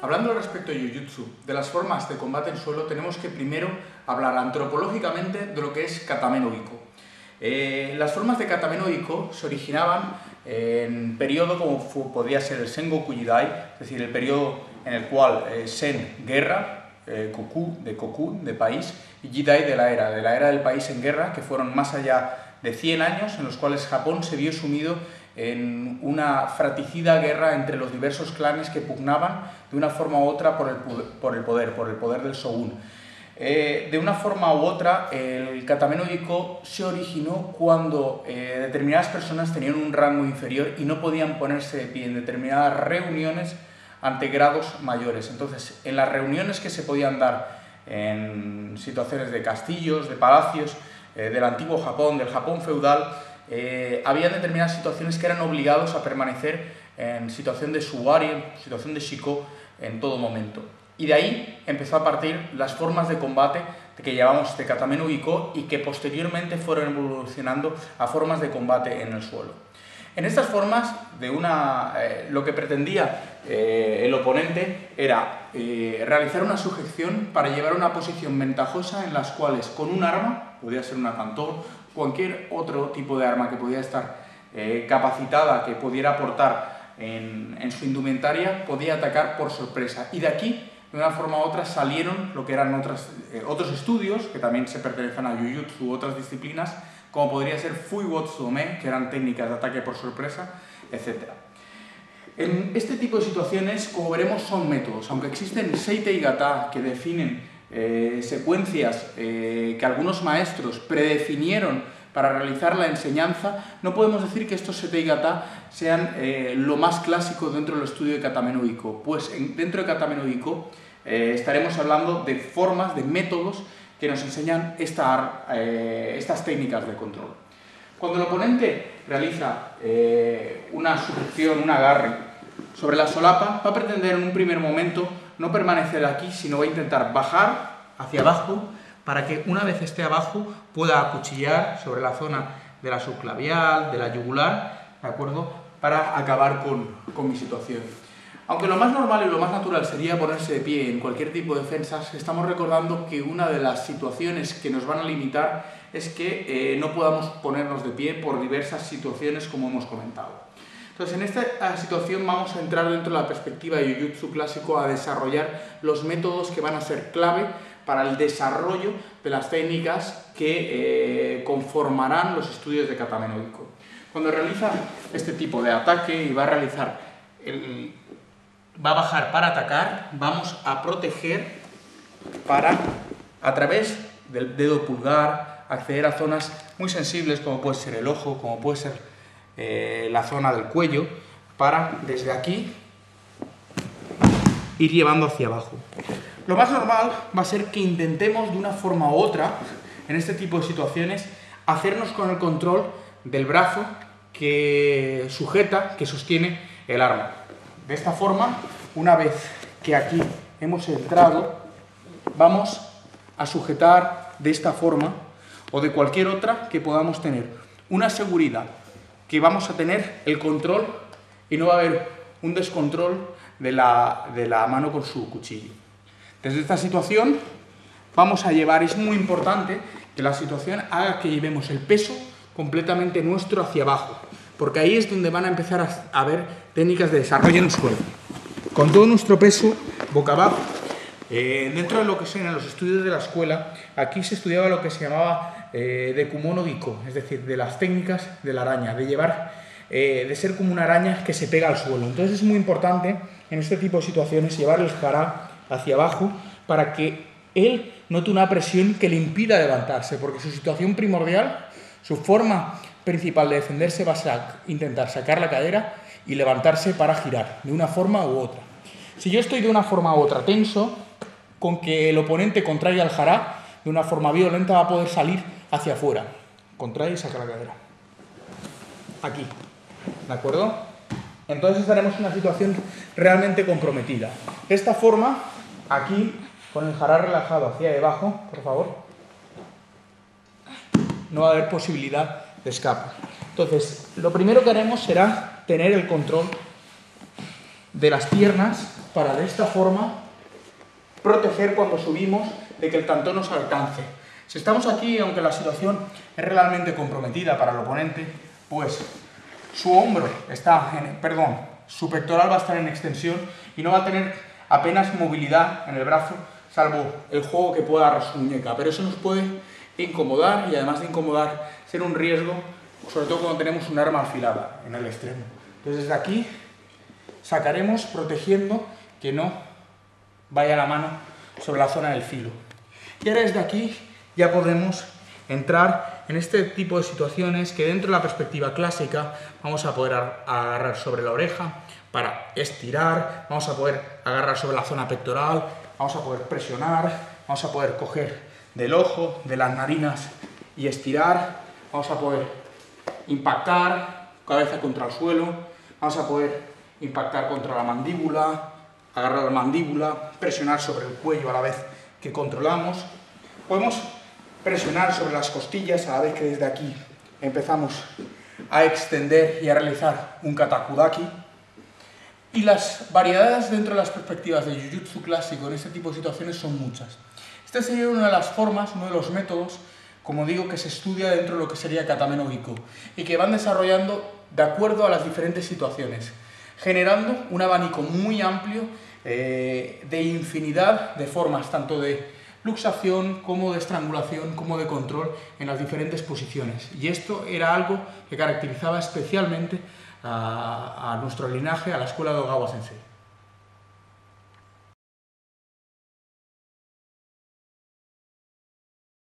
hablando respecto a Jujutsu, de las formas de combate en suelo, tenemos que primero hablar antropológicamente de lo que es Katame no Iko. Eh, las formas de Katame no Iko se originaban en periodo como podría ser el Sengoku Jidai, es decir, el periodo en el cual eh, Sen guerra, eh, Koku de Koku de país y Jidai de la era, de la era del país en guerra, que fueron más allá de 100 años en los cuales Japón se vio sumido en una fratricida guerra entre los diversos clanes que pugnaban de una forma u otra por el, por el poder, por el poder del shogun. Eh, de una forma u otra, el katameno se originó cuando eh, determinadas personas tenían un rango inferior y no podían ponerse de pie en determinadas reuniones ante grados mayores. Entonces, en las reuniones que se podían dar en situaciones de castillos, de palacios, eh, del antiguo Japón, del Japón feudal, eh, había determinadas situaciones que eran obligados a permanecer en situación de suwari, en situación de shiko, en todo momento. Y de ahí empezó a partir las formas de combate que llamamos de Katameno Iko y que posteriormente fueron evolucionando a formas de combate en el suelo. En estas formas, de una, eh, lo que pretendía el oponente era realizar una sujeción para llevar una posición ventajosa en las cuales con un arma, podría ser una cantor, cualquier otro tipo de arma que pudiera estar eh, capacitada, que pudiera aportar en, su indumentaria, podía atacar por sorpresa. Y de aquí, de una forma u otra, salieron lo que eran otras, eh, otros estudios, que también se pertenecen a Jujutsu u otras disciplinas, como podría ser Fuiwotsu Me, que eran técnicas de ataque por sorpresa, etc. En este tipo de situaciones, como veremos, son métodos. Aunque existen Seite y Gata que definen eh, secuencias eh, que algunos maestros predefinieron para realizar la enseñanza, no podemos decir que estos Sete y Gata sean eh, lo más clásico dentro del estudio de Katamenoiko, pues dentro de Katamenoiko estaremos hablando de formas, de métodos que nos enseñan estas técnicas de control. Cuando el oponente realiza una sujeción, un agarre sobre la solapa, va a pretender en un primer momento no permanecer aquí, sino va a intentar bajar hacia abajo para que una vez esté abajo pueda acuchillar sobre la zona de la subclavial, de la yugular, ¿de acuerdo? Para acabar con, con mi situación. Aunque lo más normal y lo más natural sería ponerse de pie en cualquier tipo de defensas, estamos recordando que una de las situaciones que nos van a limitar es que eh, no podamos ponernos de pie por diversas situaciones como hemos comentado. Entonces, en esta situación vamos a entrar dentro de la perspectiva de Jujutsu clásico a desarrollar los métodos que van a ser clave para el desarrollo de las técnicas que eh, conformarán los estudios de Katamenoiko. Cuando realiza este tipo de ataque y va a realizar va a bajar para atacar, vamos a proteger para, a través del dedo pulgar, acceder a zonas muy sensibles como puede ser el ojo, como puede ser eh, la zona del cuello para desde aquí ir llevando hacia abajo. Lo más normal va a ser que intentemos de una forma u otra, en este tipo de situaciones, hacernos con el control del brazo que sujeta, que sostiene el arma. De esta forma, una vez que aquí hemos entrado, vamos a sujetar de esta forma o de cualquier otra que podamos tener una seguridad que vamos a tener el control y no va a haber un descontrol de la, de la mano con su cuchillo. Desde esta situación vamos a llevar, es muy importante que la situación haga que llevemos el peso completamente nuestro hacia abajo, porque ahí es donde van a empezar a, haber técnicas de desarrollo en el suelo. Con todo nuestro peso boca abajo. Eh, dentro de lo que son los estudios de la escuela, aquí se estudiaba lo que se llamaba eh, de kumono es decir, de las técnicas de la araña, de llevar, eh, de ser como una araña que se pega al suelo. Entonces es muy importante en este tipo de situaciones llevar el jara hacia abajo para que él note una presión que le impida levantarse, porque su situación primordial, su forma principal de defenderse va a ser intentar sacar la cadera y levantarse para girar, de una forma u otra. Si yo estoy de una forma u otra tenso, con que el oponente contraiga el jara, de una forma violenta va a poder salir hacia afuera. Contrae y saca la cadera. Aquí. ¿De acuerdo? Entonces estaremos en una situación realmente comprometida. De esta forma, aquí, con el jará relajado hacia debajo, por favor, no va a haber posibilidad de escape. Entonces, lo primero que haremos será tener el control de las piernas para de esta forma proteger cuando subimos de que el tantón nos alcance. Si estamos aquí, aunque la situación es realmente comprometida para el oponente, pues su hombro está, en, perdón, su pectoral va a estar en extensión y no va a tener apenas movilidad en el brazo, salvo el juego que pueda dar su muñeca. Pero eso nos puede incomodar y además de incomodar, ser un riesgo, sobre todo cuando tenemos un arma afilada en el extremo. Entonces desde aquí sacaremos protegiendo que no vaya la mano sobre la zona del filo. Y ahora desde aquí ya podemos entrar en este tipo de situaciones que dentro de la perspectiva clásica vamos a poder agarrar sobre la oreja para estirar, vamos a poder agarrar sobre la zona pectoral, vamos a poder presionar, vamos a poder coger del ojo, de las narinas y estirar, vamos a poder impactar cabeza contra el suelo, vamos a poder impactar contra la mandíbula, agarrar la mandíbula, presionar sobre el cuello a la vez que controlamos. Podemos presionar sobre las costillas a la vez que desde aquí empezamos a extender y a realizar un katakudaki. Y las variedades dentro de las perspectivas de Jiu-Jitsu clásico en este tipo de situaciones son muchas. Esta sería una de las formas, uno de los métodos, como digo, que se estudia dentro de lo que sería Katameno y que van desarrollando de acuerdo a las diferentes situaciones, generando un abanico muy amplio eh, de infinidad de formas, tanto de luxación, como de estrangulación, como de control en las diferentes posiciones. Y esto era algo que caracterizaba especialmente a, a nuestro linaje, a la escuela de Ogawa Sensei.